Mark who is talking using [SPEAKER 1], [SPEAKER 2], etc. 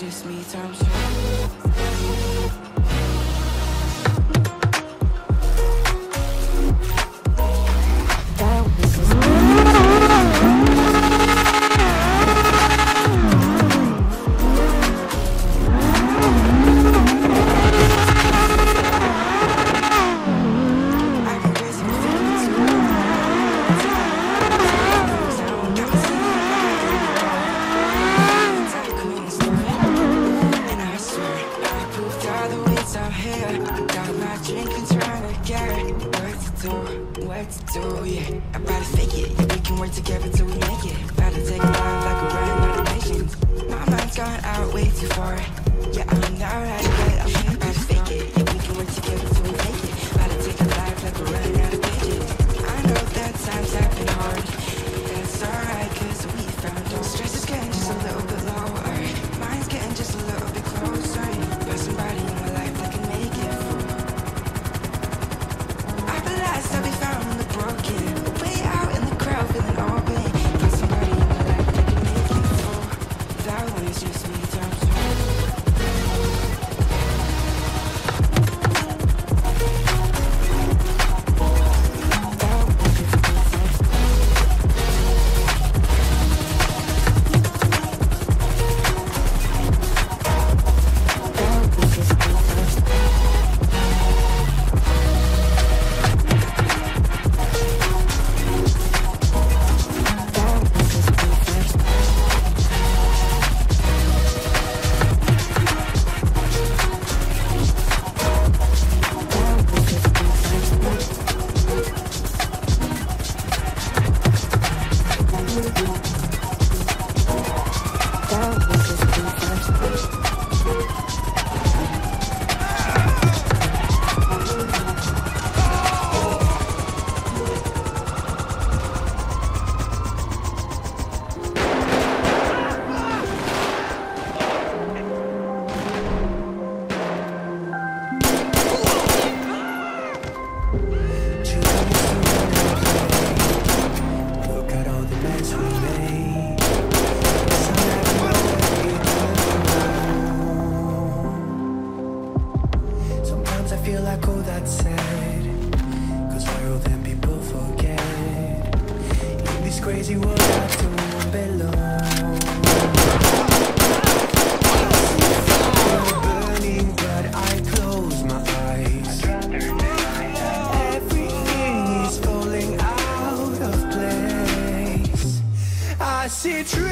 [SPEAKER 1] It's just me times two. do it. I'm about to fake it. We can work together till we make it. About to take a life like a ride, out of patience. My mind's gone out way too far. Yeah, I'm not right, but I'm here. about to fake it. Yeah, we can work together till we make it. About to take a life like a ride, out of patience. I know that times have been hard, but that's alright, cause we found our stresses getting just a little bit lower.
[SPEAKER 2] love. see it true.